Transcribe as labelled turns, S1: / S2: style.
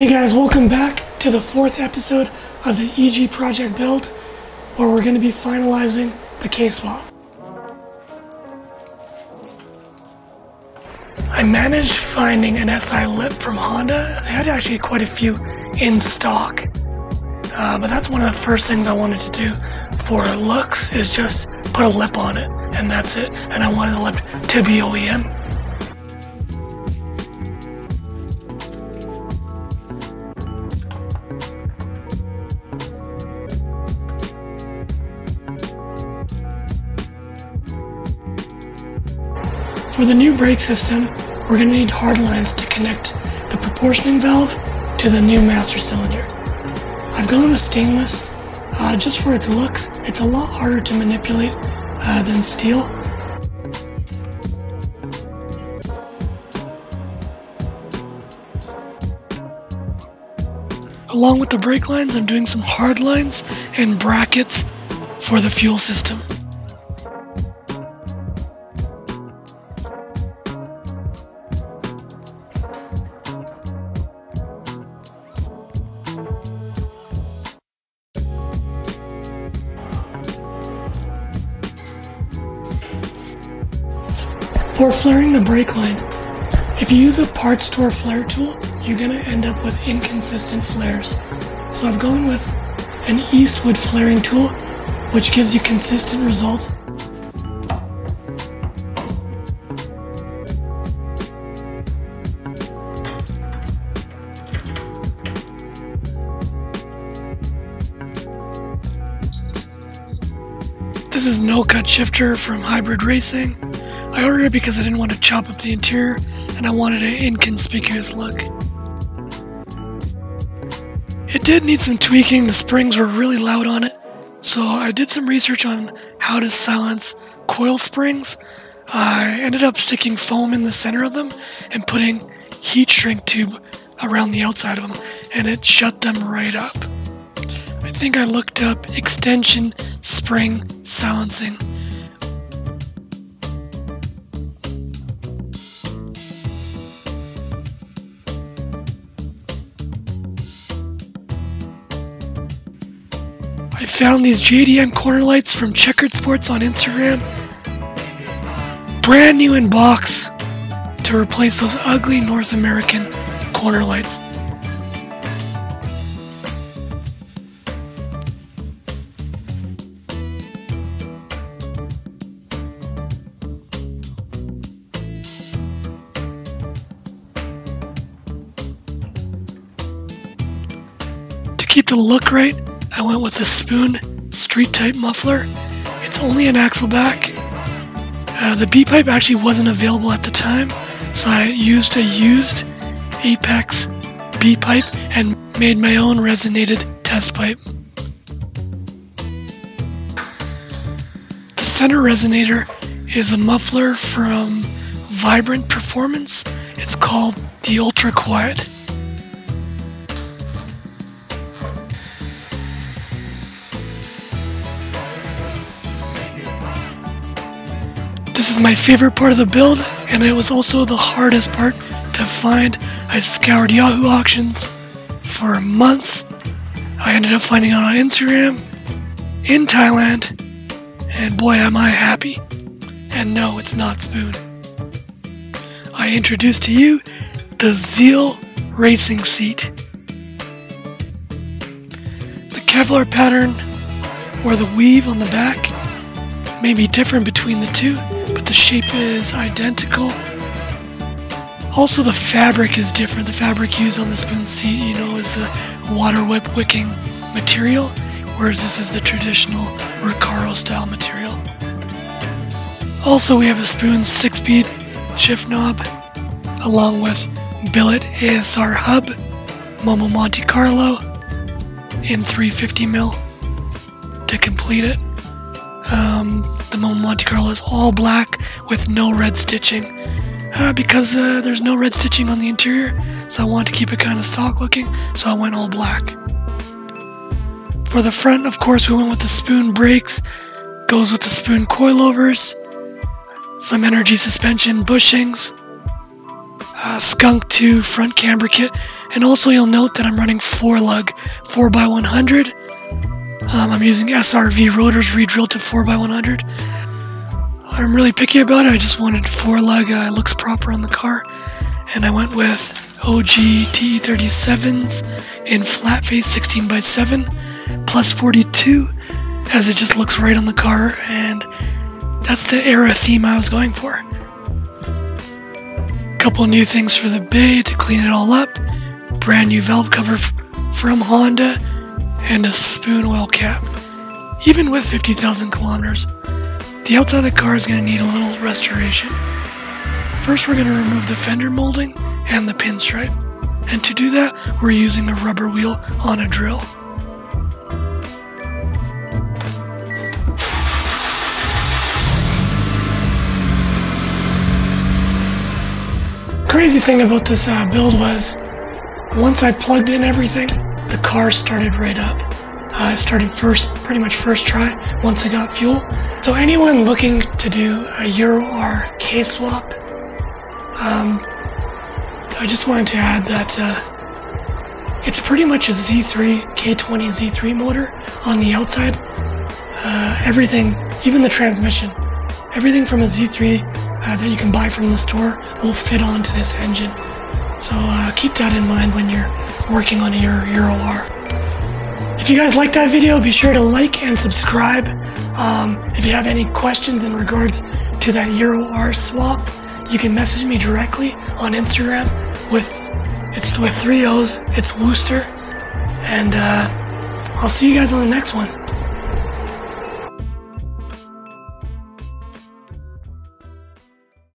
S1: Hey guys, welcome back to the fourth episode of the EG project build, where we're going to be finalizing the K-swap. I managed finding an SI lip from Honda. I had actually quite a few in stock, uh, but that's one of the first things I wanted to do for looks is just put a lip on it, and that's it. And I wanted the lip to be OEM. For the new brake system, we're going to need hard lines to connect the proportioning valve to the new master cylinder. I've gone with stainless uh, just for its looks. It's a lot harder to manipulate uh, than steel. Along with the brake lines, I'm doing some hard lines and brackets for the fuel system. For flaring the brake line, if you use a parts store flare tool, you're going to end up with inconsistent flares. So I've gone with an Eastwood flaring tool, which gives you consistent results. This is no cut shifter from Hybrid Racing. I ordered it because I didn't want to chop up the interior and I wanted an inconspicuous look. It did need some tweaking, the springs were really loud on it, so I did some research on how to silence coil springs. I ended up sticking foam in the center of them and putting heat shrink tube around the outside of them, and it shut them right up. I think I looked up extension spring silencing I found these JDM corner lights from Checkered Sports on Instagram. Brand new in box to replace those ugly North American corner lights. To keep the look right, I went with the Spoon Street Type muffler. It's only an axle back. Uh, the B pipe actually wasn't available at the time, so I used a used Apex B pipe and made my own resonated test pipe. The center resonator is a muffler from Vibrant Performance. It's called the Ultra Quiet. This is my favorite part of the build, and it was also the hardest part to find. I scoured Yahoo auctions for months. I ended up finding it on Instagram in Thailand, and boy, am I happy. And no, it's not Spoon. I introduce to you the Zeal Racing Seat. The Kevlar pattern or the weave on the back may be different between the two, but the shape is identical. Also, the fabric is different. The fabric used on the spoon seat, you know, is the water whip wicking material, whereas this is the traditional Recaro style material. Also, we have a spoon six speed shift knob, along with billet ASR hub, Momo Monte Carlo in 350 mil to complete it. Um, the Momo Monte Carlo is all black with no red stitching. Uh, because uh, there's no red stitching on the interior, so I want to keep it kind of stock looking, so I went all black. For the front, of course, we went with the spoon brakes, goes with the spoon coilovers, some energy suspension bushings, uh, skunk 2 front camber kit. And also, you'll note that I'm running 4 lug 4x100. Um, I'm using SRV rotors re-drilled to 4x100. I'm really picky about it. I just wanted 4 lug, uh, looks proper on the car. And I went with OG TE37s in flat face 16x7 plus 42 as it just looks right on the car and that's the era theme I was going for. Couple new things for the bay to clean it all up. Brand new valve cover from Honda and a spoon oil cap. Even with 50,000 kilometers, the outside of the car is going to need a little restoration. First we're going to remove the fender molding and the pinstripe. And to do that, we're using a rubber wheel on a drill. Crazy thing about this uh, build was, once I plugged in everything, the car started right up. Uh, it started first, pretty much first try, once I got fuel. So anyone looking to do a Euro or K swap, um, I just wanted to add that uh, it's pretty much a Z3, K20 Z3 motor on the outside. Uh, everything, even the transmission, everything from a Z3 uh, that you can buy from the store will fit onto this engine. So uh, keep that in mind when you're working on your Euro R. If you guys like that video, be sure to like and subscribe. Um, if you have any questions in regards to that Euro R swap, you can message me directly on Instagram with it's with three O's. It's Woooster, and uh, I'll see you guys on the next one.